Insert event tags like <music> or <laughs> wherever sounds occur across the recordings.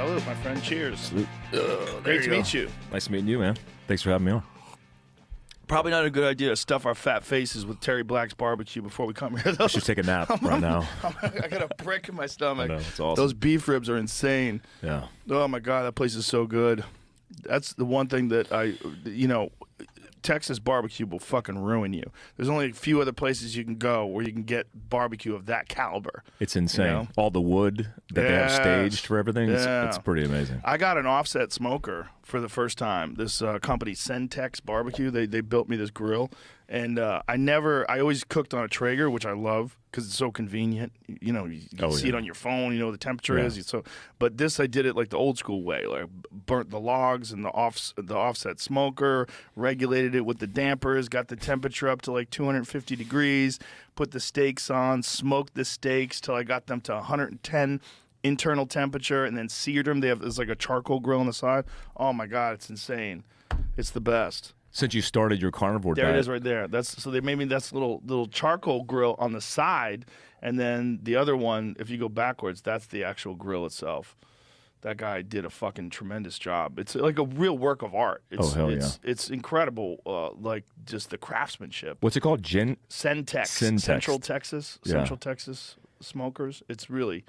Salute, my friend. Cheers. Salute. Uh, Great to meet you. Nice meeting you, man. Thanks for having me on. Probably not a good idea to stuff our fat faces with Terry Black's barbecue before we come here. I should take a nap <laughs> right now. <laughs> I got a brick in my <laughs> stomach. I know, it's awesome. Those beef ribs are insane. Yeah. Oh my god, that place is so good. That's the one thing that I, you know, Texas barbecue will fucking ruin you. There's only a few other places you can go where you can get barbecue of that caliber. It's insane. know? All the wood that they have staged for everything. It's, Yeah. it's pretty amazing. I got an offset smoker for the first time. This uh, company, Centex Barbecue, they, they built me this grill. And uh, I never, I always cooked on a Traeger, which I love because it's so convenient. You know, you, you Oh, see yeah. it on your phone, you know what the temperature Yeah. is. So, but this I did it like the old school way, like burnt the logs and the off the offset smoker, regulated it with the dampers, got the temperature up to like 250 degrees, put the steaks on, smoked the steaks till I got them to 110 internal temperature, and then seared them. They have there's like a charcoal grill on the side. Oh my god, it's insane! It's the best. Since you started your carnivore There diet, it is right there. That's so they made me that's little little charcoal grill on the side, and then the other one, if you go backwards, that's the actual grill itself. That guy did a fucking tremendous job. It's like a real work of art. It's, Oh, hell it's, It's incredible, uh, like just the craftsmanship. what's it called? Gin? Centex, Centex. Central Texas, Yeah. Central Texas smokers. It's really,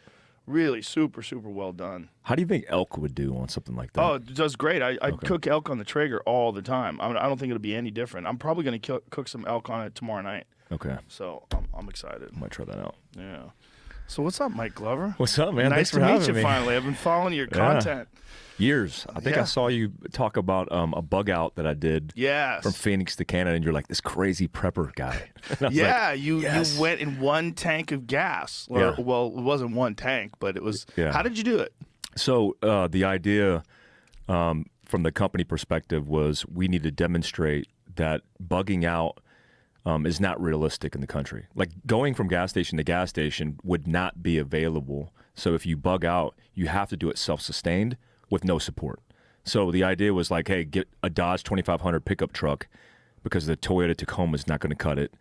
really super, super well done. How do you think elk would do on something like that? Oh, it does great. I, I Okay. cook elk on the Traeger all the time. I, mean, I don't think it'll be any different. I'm probably going to cook some elk on it tomorrow night. okay. So I'm, I'm excited. I might try that out. Yeah. So what's up, Mike Glover? What's up, man? nice Thanks for to meet having you me. finally. I've been following your Yeah. content. Years. I think Yeah. I saw you talk about um, a bug out that I did Yes. from Phoenix to Canada, and you're like this crazy prepper guy. <laughs> Was like, yeah, you yes. you went in one tank of gas. Or, Yeah. Well, it wasn't one tank, but it was. Yeah. How did you do it? So uh, the idea um, from the company perspective was we need to demonstrate that bugging out um, is not realistic in the country. Like going from gas station to gas station would not be available. So if you bug out, you have to do it self-sustained with no support. So the idea was like, hey, get a Dodge 2500 pickup truck because the Toyota Tacoma is not going to cut it.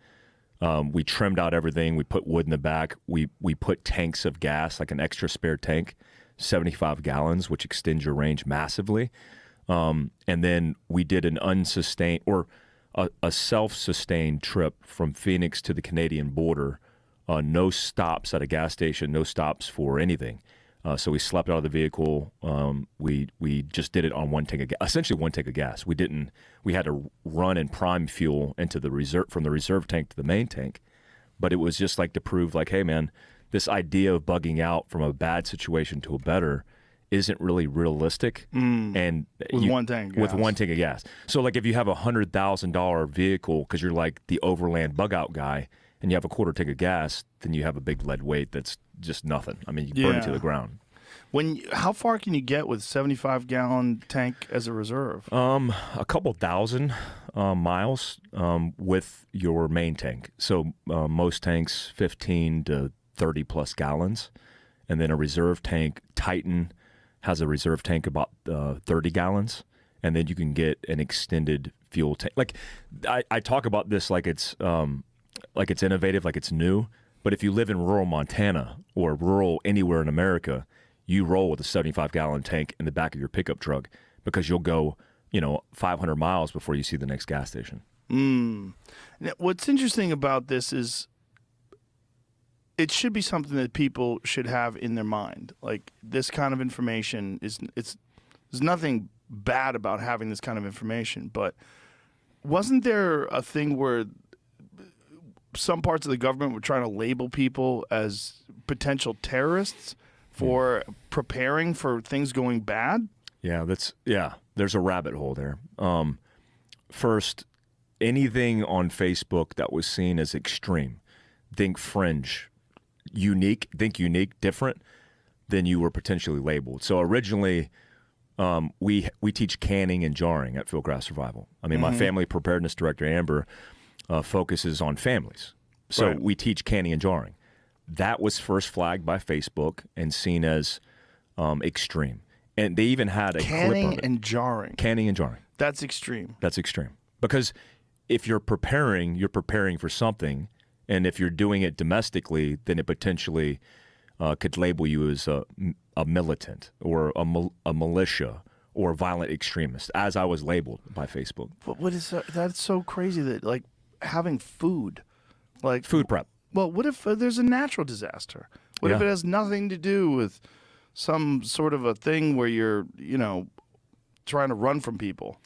Um, we trimmed out everything. We put wood in the back. We we put tanks of gas, like an extra spare tank, 75 gallons, which extends your range massively. Um, and then we did an unsustained or a, a self-sustained trip from Phoenix to the Canadian border. Uh, no stops at a gas station, no stops for anything. Uh, so we slept out of the vehicle. Um, we we just did it on one tank of gas, essentially one tank of gas. We didn't. We had to run and prime fuel into the reserve from the reserve tank to the main tank, but it was just like to prove, like, hey man, this idea of bugging out from a bad situation to a better isn't really realistic. And With you- one tank of with gas. one tank of gas. So like if you have a hundred thousand dollar vehicle because you're like the overland bug out guy, and you have a quarter tank of gas, then you have a big lead weight that's just nothing. I mean, you burn it to the ground. When how far can you get with 75 gallon tank as a reserve? Um, a couple thousand um, miles um, with your main tank. So uh, most tanks, fifteen to thirty plus gallons, and then a reserve tank. Titan has a reserve tank about uh, thirty gallons, and then you can get an extended fuel tank. Like I, I talk about this like it's um, like it's innovative, like it's new. But if you live in rural Montana or rural anywhere in America, you roll with a 75 gallon tank in the back of your pickup truck because you'll go, you know, 500 miles before you see the next gas station. Now, what's interesting about this is it should be something that people should have in their mind. Like this kind of information is it's there's nothing bad about having this kind of information, but wasn't there a thing where some parts of the government were trying to label people as potential terrorists for preparing for things going bad? Yeah, that's yeah. There's a rabbit hole there. Um, first, anything on Facebook that was seen as extreme, think fringe, unique, think unique, different, then you were potentially labeled. So originally, um, we we teach canning and jarring at Fieldcraft Survival. I mean, my family preparedness director Amber uh, focuses on families, so Right. we teach canning and jarring. That was first flagged by Facebook and seen as um, extreme, and they even had a clip Canning and jarring. canning and jarring. That's extreme. That's extreme because if you're preparing, you're preparing for something, and if you're doing it domestically, then it potentially uh, could label you as a, a militant or a, mil- a militia or a violent extremist, as I was labeled by Facebook. But what is that? That's so crazy that like having food, like Food prep. Well, what if uh, there's a natural disaster? What if it has nothing to do with some sort of a thing where you're, you know, trying to run from people?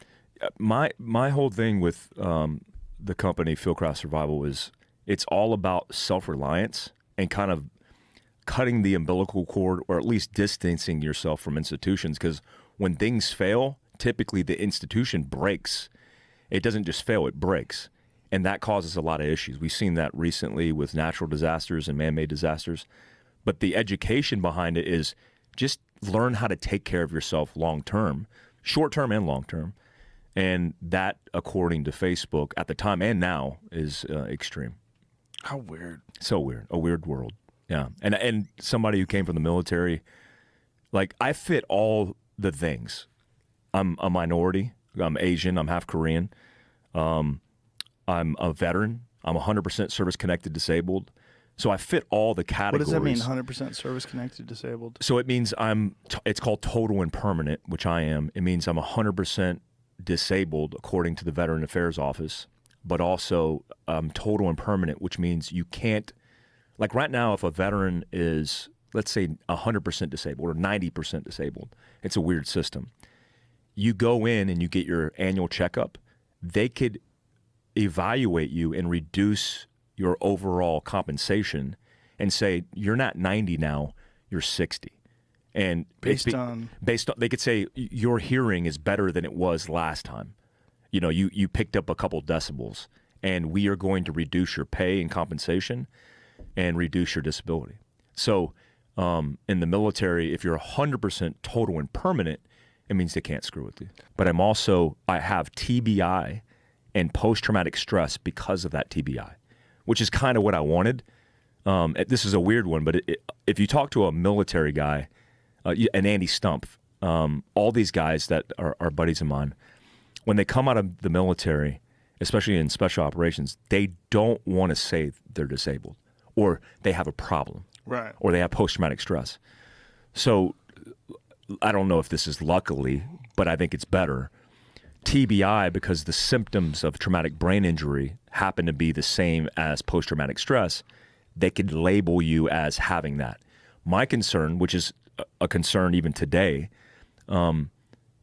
my my whole thing with um, the company Fieldcraft Survival is it's all about self reliance and kind of cutting the umbilical cord or at least distancing yourself from institutions because when things fail, typically the institution breaks. It doesn't just fail; it breaks, and that causes a lot of issues. We've seen that recently with natural disasters and man-made disasters. But the education behind it is just learn how to take care of yourself long term, short term and long term and that according to facebook at the time and now is uh, extreme How weird. so weird a weird world yeah and and somebody who came from the military like i fit all the things i'm a minority i'm asian i'm half korean um, i'm a veteran i'm 100% service connected disabled so i fit all the categories. What does that mean? 100% service connected disabled. so it means I'm. T- it's called total and permanent, which I am. It means I'm 100% disabled according to the Veteran Affairs Office, but also um, total and permanent, which means you can't. Like right now, if a veteran is, let's say, 100% disabled or 90% disabled, it's a weird system. You go in and you get your annual checkup. They could evaluate you and reduce your overall compensation and say you're not 90 now you're 60 and Based on- based on they could say your hearing is better than it was last time you know you you picked up a couple decibels and we are going to reduce your pay and compensation and reduce your disability. So um, in the military if you're 100% total and permanent it means they can't screw with you. But i'm also i have tbi and post-traumatic stress because of that tbi which is kind of what i wanted. Um, this is a weird one, but it, it, if you talk to a military guy, uh, and Andy Stumpf, um, all these guys that are, are buddies of mine, when they come out of the military, especially in special operations, they don't want to say they're disabled or they have a problem Right. or they have post traumatic stress. So I don't know if this is luckily, but I think it's better. TBI, because the symptoms of traumatic brain injury happen to be the same as post traumatic stress, they could label you as having that. My concern, which is a- concern even today, um,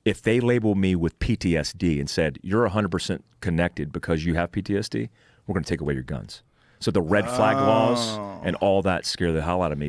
if they label me with PTSD and said, you're 100% connected because you have PTSD, we're going to take away your guns. So the red flag laws oh. and all that scare the hell out of me